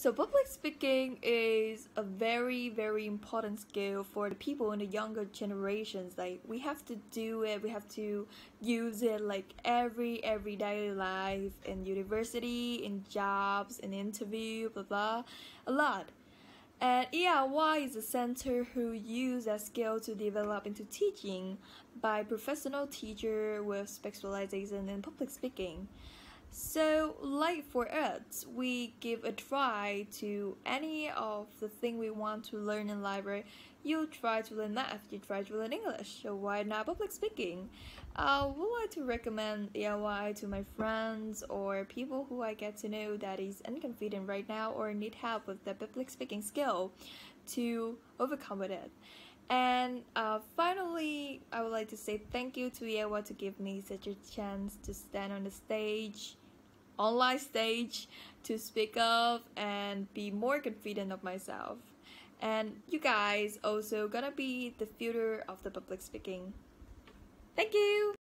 So public speaking is a very very important skill for the people in the younger generations. Like we have to do it, we have to use it like every everyday life in university, in jobs, in interview, blah blah, a lot. And EIY is a center who use that skill to develop into teaching by professional teacher with specialization in public speaking. So, like for us, we give a try to any of the thing we want to learn in library. You try to learn math, you try to learn English, so why not public speaking? Uh, I would like to recommend EIY to my friends or people who I get to know that is unconfident right now or need help with the public speaking skill to overcome with it. And uh, finally, I would like to say thank you to EIY to give me such a chance to stand on the stage online stage to speak up and be more confident of myself. And you guys also gonna be the future of the public speaking. Thank you!